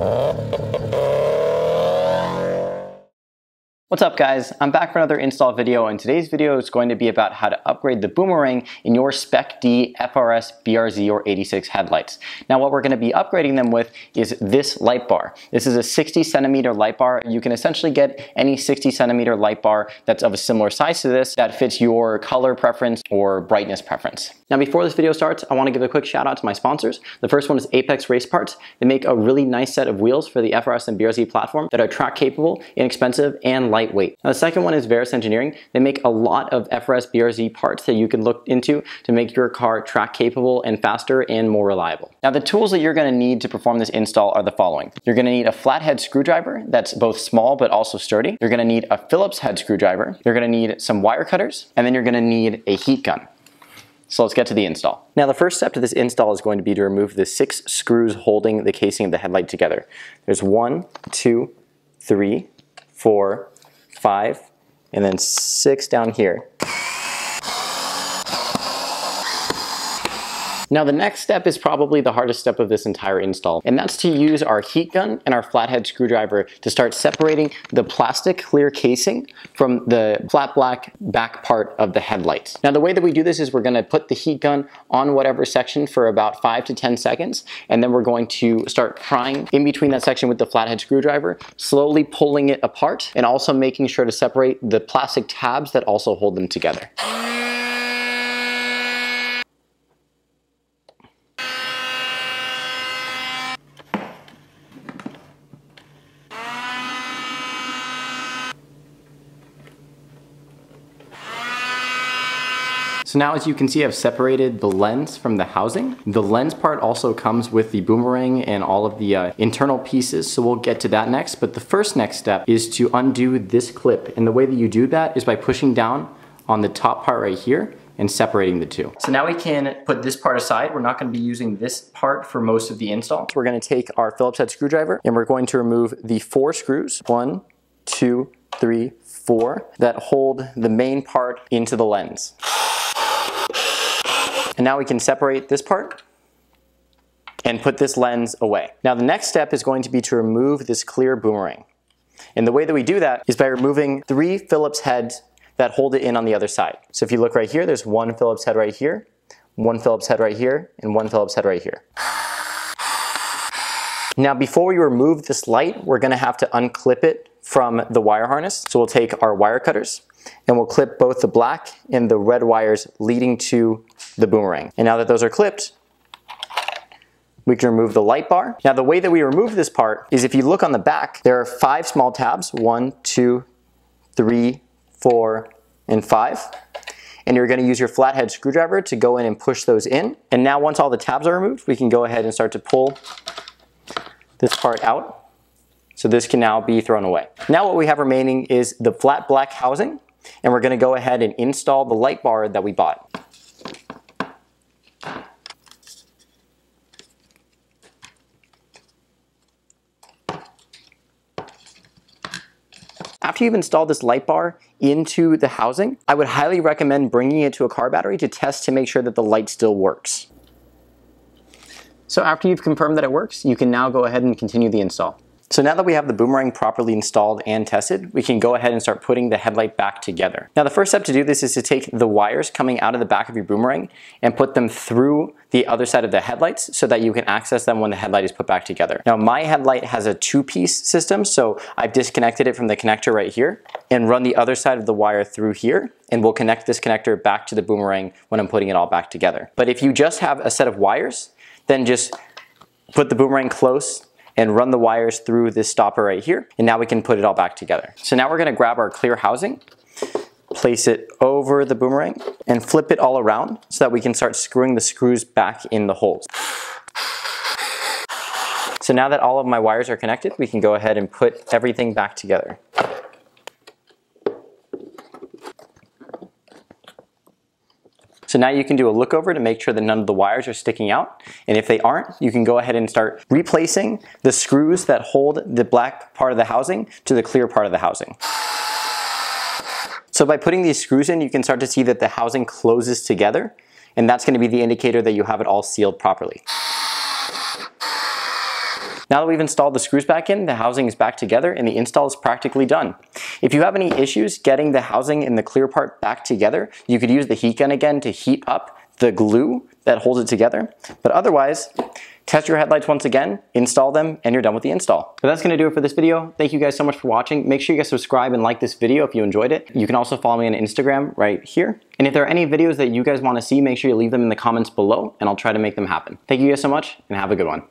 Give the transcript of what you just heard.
Oh. What's up guys? I'm back for another install video and today's video is going to be about how to upgrade the boomerang in your Spec D FRS BRZ or 86 headlights. Now what we're going to be upgrading them with is this light bar. This is a 60 centimeter light bar. You can essentially get any 60 centimeter light bar that's of a similar size to this that fits your color preference or brightness preference. Now before this video starts, I want to give a quick shout out to my sponsors. The first one is Apex Race Parts. They make a really nice set of wheels for the FRS and BRZ platform that are track capable, inexpensive, and lightweight. Now, the second one is Verus Engineering. They make a lot of FRS BRZ parts that you can look into to make your car track capable and faster and more reliable. Now the tools that you're going to need to perform this install are the following. You're going to need a flathead screwdriver that's both small but also sturdy. You're going to need a Phillips head screwdriver. You're going to need some wire cutters and then you're going to need a heat gun. So let's get to the install. Now the first step to this install is going to be to remove the six screws holding the casing of the headlight together. There's one, two, three, four, five, and then six down here. Now the next step is probably the hardest step of this entire install, and that's to use our heat gun and our flathead screwdriver to start separating the plastic clear casing from the flat black back part of the headlights. Now the way that we do this is we're gonna put the heat gun on whatever section for about five to 10 seconds, and then we're going to start prying in between that section with the flathead screwdriver, slowly pulling it apart, and also making sure to separate the plastic tabs that also hold them together. So now as you can see I've separated the lens from the housing. The lens part also comes with the boomerang and all of the uh, internal pieces so we'll get to that next but the first next step is to undo this clip and the way that you do that is by pushing down on the top part right here and separating the two. So now we can put this part aside. We're not gonna be using this part for most of the install. We're gonna take our Phillips head screwdriver and we're going to remove the four screws. One, two, three, four, that hold the main part into the lens. And now we can separate this part and put this lens away. Now the next step is going to be to remove this clear boomerang. And the way that we do that is by removing three Phillips heads that hold it in on the other side. So if you look right here, there's one Phillips head right here, one Phillips head right here, and one Phillips head right here. Now before we remove this light, we're gonna have to unclip it from the wire harness. So we'll take our wire cutters and we'll clip both the black and the red wires leading to the boomerang. And now that those are clipped, we can remove the light bar. Now the way that we remove this part is if you look on the back, there are five small tabs, one, two, three, four, and five. And you're gonna use your flathead screwdriver to go in and push those in. And now once all the tabs are removed, we can go ahead and start to pull this part out. So this can now be thrown away. Now what we have remaining is the flat black housing and we're gonna go ahead and install the light bar that we bought. After you've installed this light bar into the housing, I would highly recommend bringing it to a car battery to test to make sure that the light still works. So after you've confirmed that it works, you can now go ahead and continue the install. So now that we have the boomerang properly installed and tested, we can go ahead and start putting the headlight back together. Now the first step to do this is to take the wires coming out of the back of your boomerang and put them through the other side of the headlights so that you can access them when the headlight is put back together. Now my headlight has a two-piece system, so I've disconnected it from the connector right here and run the other side of the wire through here and we'll connect this connector back to the boomerang when I'm putting it all back together. But if you just have a set of wires, then just put the boomerang close and run the wires through this stopper right here. And now we can put it all back together. So now we're gonna grab our clear housing, place it over the boomerang and flip it all around so that we can start screwing the screws back in the holes. So now that all of my wires are connected, we can go ahead and put everything back together. So now you can do a look over to make sure that none of the wires are sticking out. And if they aren't, you can go ahead and start replacing the screws that hold the black part of the housing to the clear part of the housing. So by putting these screws in, you can start to see that the housing closes together. And that's gonna be the indicator that you have it all sealed properly. Now that we've installed the screws back in, the housing is back together and the install is practically done. If you have any issues getting the housing and the clear part back together, you could use the heat gun again to heat up the glue that holds it together. But otherwise, test your headlights once again, install them, and you're done with the install. But that's gonna do it for this video. Thank you guys so much for watching. Make sure you guys subscribe and like this video if you enjoyed it. You can also follow me on Instagram right here. And if there are any videos that you guys wanna see, make sure you leave them in the comments below and I'll try to make them happen. Thank you guys so much and have a good one.